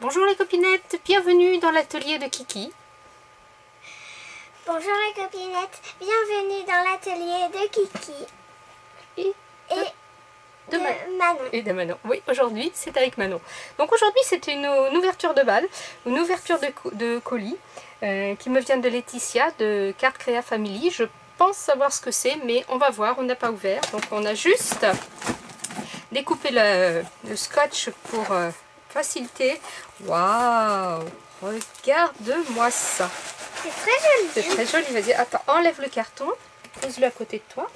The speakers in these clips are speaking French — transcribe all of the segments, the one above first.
Bonjour les copinettes, bienvenue dans l'atelier de Kiki. Bonjour les copinettes, bienvenue dans l'atelier de Kiki Et et de de Ma- Manon. Et de Manon. Oui, aujourd'hui c'est avec Manon. Donc aujourd'hui c'est une, une ouverture de balle, une ouverture de, co- de colis euh, qui me vient de Laetitia de Carte Créa Family. Je pense savoir ce que c'est, mais on va voir, on n'a pas ouvert. Donc on a juste découpé le, le scotch pour euh, faciliter. Waouh Regarde-moi ça C'est très C'est joli. très joli. Vas-y, attends, enlève le carton. Pose-le à côté de toi.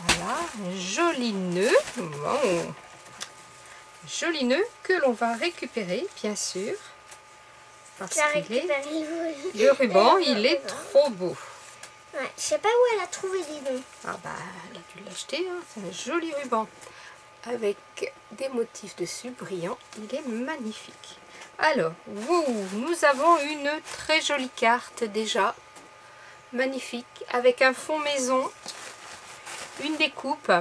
Voilà, un joli nœud. Wow. Joli nœud que l'on va récupérer, bien sûr. Parce qu'il est... le, ruban, il est trop beau. Ouais, je sais pas où elle a trouvé les dons. Ah bah, elle a dû l'acheter. hein. C'est un joli ruban. Avec des motifs dessus brillants. Il est magnifique. Alors, nous avons une très jolie carte déjà. Magnifique. Avec un fond maison. Une découpe.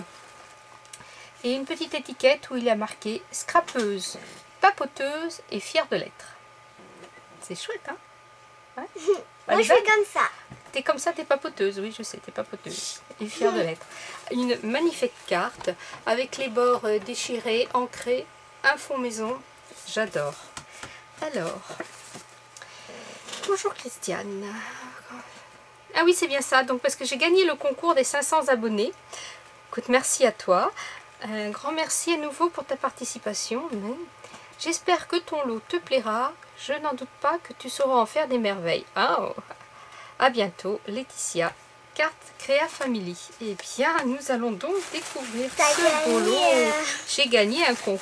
Et une petite étiquette où il a marqué scrapeuse, papoteuse et fière de l'être. C'est chouette, hein? Ouais. Moi je fais comme ça. T'es comme ça, t'es papoteuse, oui je sais, t'es papoteuse. Et fière de l'être. Une magnifique carte avec les bords euh, déchirés, ancrés, un fond maison. J'adore. Alors, bonjour Christiane. Ah oui, c'est bien ça, donc parce que j'ai gagné le concours des 500 abonnés. Écoute, merci à toi. Un grand merci à nouveau pour ta participation. J'espère que ton lot te plaira. Je n'en doute pas que tu sauras en faire des merveilles. Oh à bientôt, Laetitia, carte Créa Family. Et bien, nous allons donc découvrir ce boulot. Hein. J'ai gagné un concours.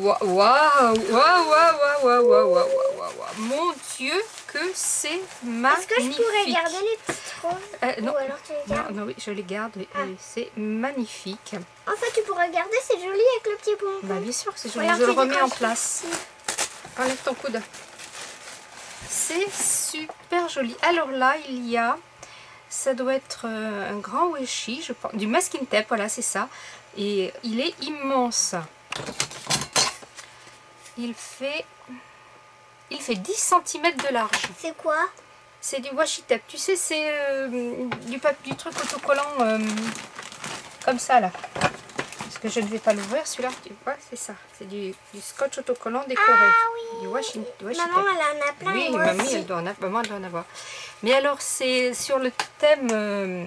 Waouh, waouh, waouh, waouh, waouh, waouh, Mon Dieu, que c'est magnifique. Est-ce que je pourrais garder les petits troncs euh, non. Ou alors tu les non, non, oui, je les garde. Ah. C'est magnifique. En fait, tu pourras garder, c'est joli avec le petit bonbon. Bah, bien sûr, c'est joli. Je le remets en place. Enlève ton coude. C'est super joli. Alors là, il y a, ça doit être euh, un grand washi, je pense, du masking tape, voilà, c'est ça. Et il est immense. Il fait, il fait 10 cm de large. C'est quoi? C'est du washi tape. Tu sais, c'est euh, du, du truc autocollant euh, comme ça là. Que je ne vais pas l'ouvrir celui-là. Tu vois, c'est ça. C'est du, du scotch autocollant décoré. Ah oui Du washi, du washi Maman, elle en a plein. Oui, moi mamie, aussi. elle doit en avoir. Maman, elle doit en avoir. Mais alors, c'est sur le thème. euh,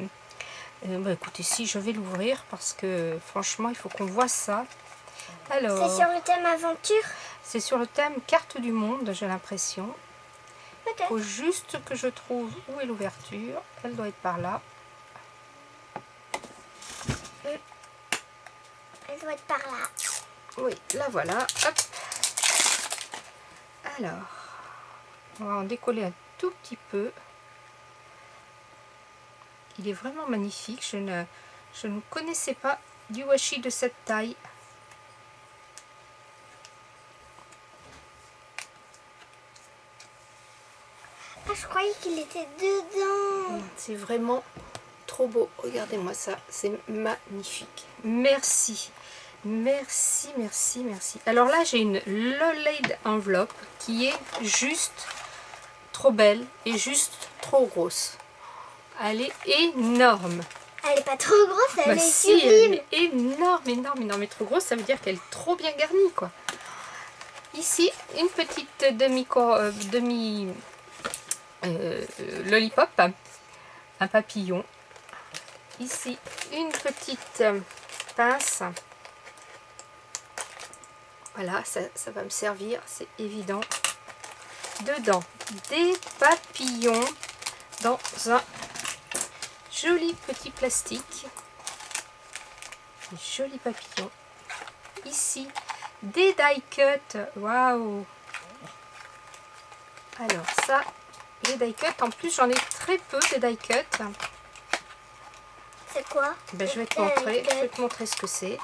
euh, bah, écoutez, si je vais l'ouvrir parce que franchement, il faut qu'on voit ça. Alors, C'est sur le thème aventure? c'est sur le thème carte du monde, j'ai l'impression. Il faut juste que je trouve où est l'ouverture. Elle doit être par là. Doit être par là. Oui, la voilà. Hop. Alors, on va en décoller un tout petit peu. Il est vraiment magnifique. Je ne, je ne connaissais pas du washi de cette taille. Ah, je croyais qu'il était dedans. C'est vraiment trop beau. Regardez-moi ça. C'est magnifique. Merci. Merci, merci, merci. Alors là, j'ai une Lolade enveloppe qui est juste trop belle et juste trop grosse. Elle est énorme. Elle est pas trop grosse, elle Bah est si, elle sublime. est énorme, énorme, énorme. Mais trop grosse, ça veut dire qu'elle est trop bien garnie, quoi. Ici, une petite demi, euh, demi euh, lollipop, un papillon. Ici, une petite euh, pince. Voilà, ça, ça va me servir, c'est évident. Dedans, des papillons dans un joli petit plastique. Des jolis papillons. Ici, des die cut. Waouh Alors ça, les die cut. En plus, j'en ai très peu de die cut. C'est quoi Ben, je vais te Euh, montrer. Je vais te montrer ce que c'est.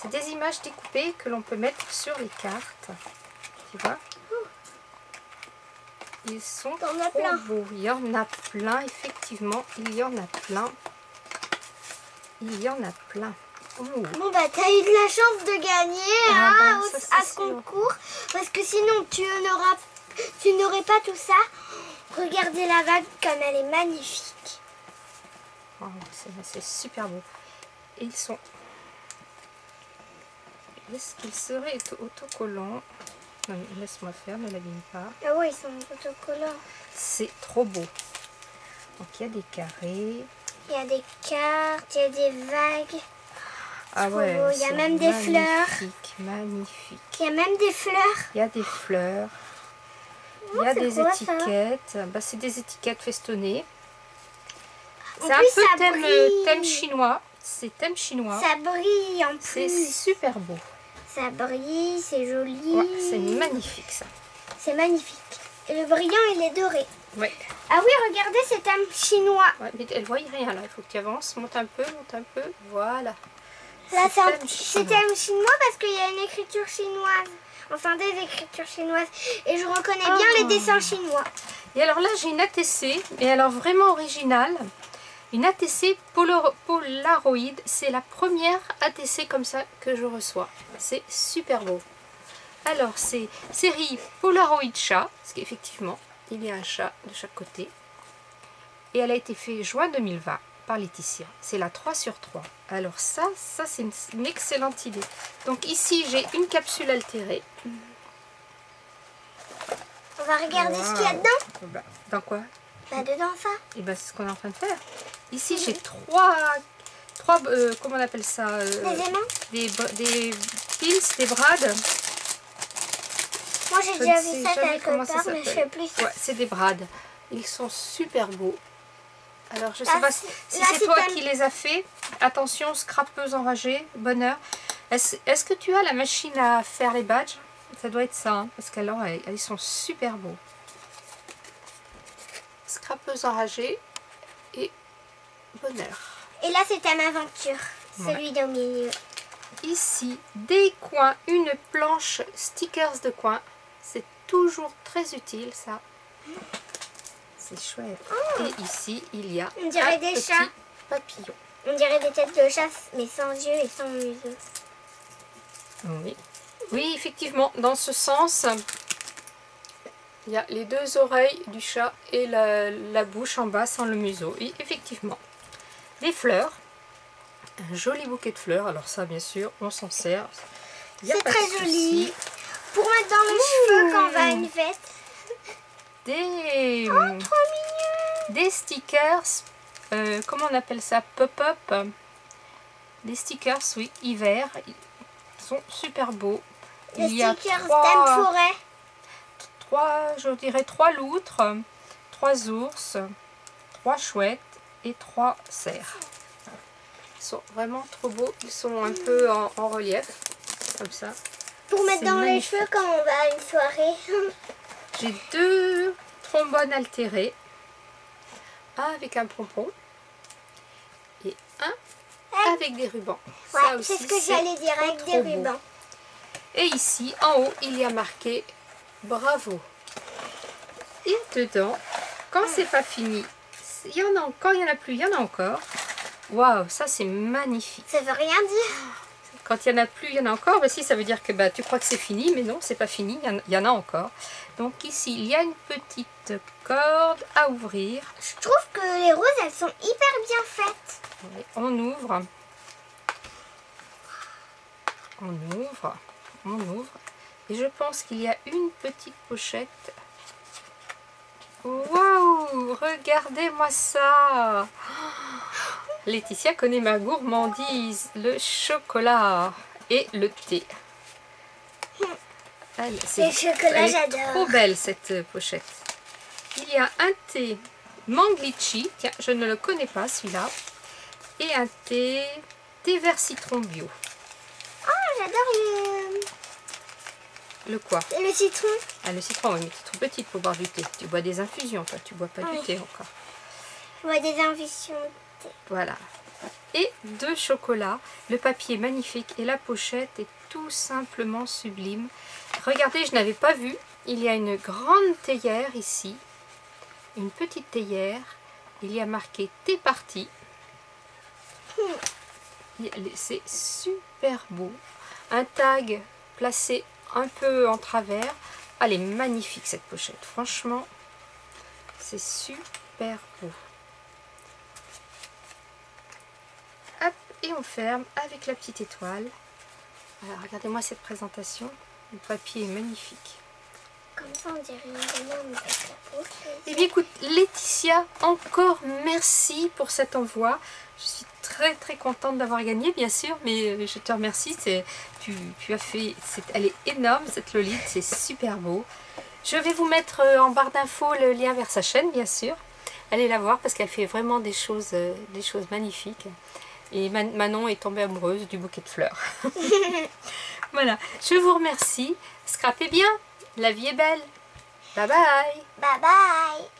C'est des images découpées que l'on peut mettre sur les cartes. Tu vois? Ils sont trop plein. beaux. Il y en a plein, effectivement. Il y en a plein. Il y en a plein. Oh. Bon bah t'as eu de la chance de gagner Ah, hein, bah, ça, à ce sûr. concours parce que sinon tu n'auras tu n'aurais pas tout ça. Regardez la vague comme elle est magnifique. Oh, c'est super beau. Et ils sont... Est-ce qu'ils seraient auto- autocollants? Non, mais laisse-moi faire, ne l'abîme pas. Ah ouais ils sont autocollants. C'est trop beau. Donc il y a des carrés. Il y a des cartes, il y a des vagues, Ah ouais, beau. Il y a même des fleurs. Magnifique, magnifique. il y a même des fleurs. Il y a des fleurs. Il y a c'est des quoi, étiquettes. Bah, c'est des étiquettes festonnées. C'est un plus, peu thème, brille. thème chinois. C'est thème chinois. Ça brille en C'est plus. super beau. Ça brille, c'est joli. Ouais, c'est magnifique ça. C'est magnifique. Et le brillant, il est doré. Ouais. Ah oui, regardez, c'est un chinois. Ouais, mais elle voit rien là. Il faut que tu avances. Monte un peu, monte un peu. Voilà. Là, C'est c'est un- thème c'est chinois. thème chinois parce qu'il y a une écriture chinoise. Enfin, des écritures chinoises. Et je reconnais bien Oh. les dessins chinois. Et alors là, j'ai une ATC, mais alors vraiment originale. Une ATC Polaroid. C'est la première ATC comme ça que je reçois. C'est super beau. Alors, c'est série Polaroid chat, parce qu'effectivement, il y a un chat de chaque côté. Et elle a été faite juin 2020 par Laetitia. C'est la 3 sur 3. Alors ça, ça c'est une, une excellente idée. Donc ici, j'ai une capsule altérée. On va regarder ce qu'il y a dedans. Bah, Dans quoi? Bah, dedans, ça. Et ben c'est ce qu'on est en train de faire. Ici j'ai trois, trois euh, comment on appelle ça euh, Les aimants. Des des pins, des brades. Moi, j'ai déjà vu sais ça quelque part, mais je sais plus. Ouais, c'est des brades. Ils sont super beaux. Alors je sais Là, pas si, c'est- si toi qui les as fait. Attention, scrapeuse enragée, bonheur. Est-ce est-ce que tu as la machine à faire les badges? Ça doit être ça, hein, parce qu'alors ils sont super beaux. Scrapeuse enragée et bonheur. Et là, c'est Thème Aventure. Celui d'au milieu. Ici, des coins, une planche stickers de coins. C'est toujours très utile ça. C'est chouette. Et ici, il y a On dirait un des petit chats. papillon. On dirait des têtes de chasse, mais sans yeux et sans museau. Oui. Oui, effectivement, dans ce sens, il y a les deux oreilles du chat et la, la bouche en bas sans le museau. Oui, effectivement. Des fleurs. Un joli bouquet de fleurs. Alors ça, bien sûr, on s'en sert. C'est très joli. Pour mettre dans les cheveux quand on va à une fête. Des, Trop mignon. des stickers, euh, comment on appelle ça? Pop-up. Des stickers, oui, hiver. Ils sont super beaux. Les Il y a trois- Forêt. trois, je dirais trois loutres, trois ours, trois chouettes et trois cerfs. Ils sont vraiment trop beaux. Ils sont un peu en, en relief, comme ça. Pour mettre dans les cheveux quand on va à une soirée. J'ai deux trombones altérés. Un avec un pompon et un avec des rubans. Ouais, c'est ce que j'allais dire avec des beau. rubans. Et ici, en haut, il y a marqué bravo. Et dedans, quand c'est pas fini, il y en a quand il y en a plus, il y en a encore. Waouh, ça c'est magnifique. Ça veut rien dire. Quand il y en a plus, il y en a encore. Bah si, ça veut dire que bah, tu crois que c'est fini, mais non, c'est pas fini. Il y en- il y, en a encore. Donc ici, il y a une petite corde à ouvrir. Je trouve que les roses, elles sont hyper bien faites. On ouvre. On ouvre. On ouvre. Et je pense qu'il y a une petite pochette. Waouh Regardez-moi ça Laetitia connaît ma gourmandise. Le chocolat et le thé. Elle, elle est j'adore. trop belle cette euh, pochette. Il y a un thé. Tiens, je ne le connais pas celui-là. Et un thé thé vert citron bio. Oh, j'adore le... Le quoi le citron. Ah, le citron, oui, mais c'est trop petite pour boire du thé. Tu bois des infusions, toi. Tu bois pas Oui. du thé encore. Je vois des infusions. Voilà. Et deux chocolats. Le papier est magnifique et la pochette est tout simplement sublime. Regardez, je n'avais pas vu. Il y a une grande théière ici. Une petite théière. Il y a marqué thé parti. C'est super beau. Un tag placé un peu en travers. Elle est magnifique cette pochette. Franchement, c'est super beau. Hop, et on ferme avec la petite étoile. regardez-moi cette présentation. Le papier est magnifique. Comme. Eh bien, écoute, Laetitia, encore merci pour cet envoi. Je suis très très contente d'avoir gagné, bien sûr, mais euh, je te remercie. Tu, tu as fait, elle est énorme cette Lolite, c'est super beau. Je vais vous mettre euh, en barre d'infos le lien vers sa chaîne, bien sûr. Allez la voir parce qu'elle fait vraiment des choses, euh, des choses magnifiques. Et Manon est tombée amoureuse du bouquet de fleurs. voilà, je vous remercie. Scrapez bien, la vie est belle. Bye bye. Bye bye.